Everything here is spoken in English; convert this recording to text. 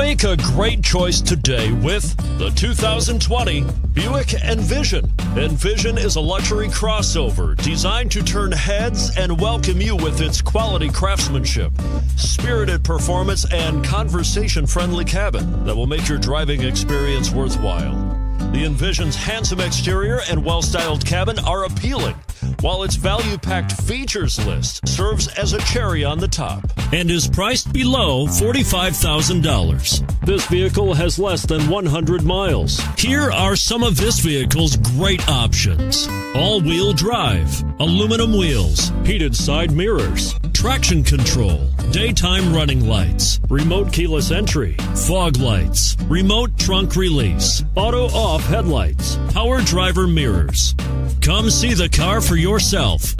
Make a great choice today with the 2020 Buick Envision. Envision is a luxury crossover designed to turn heads and welcome you with its quality craftsmanship, spirited performance, and conversation friendly cabin that will make your driving experience worthwhile. The Envision's handsome exterior and well styled cabin are appealing, while its value packed features list serves as a cherry on the top and is priced below $45,000. This vehicle has less than 100 miles. Here are some of this vehicle's great options all wheel drive, aluminum wheels, heated side mirrors, traction control, daytime running lights, remote keyless entry, fog lights, remote trunk release, auto off headlights, power driver mirrors. Come see the car for yourself.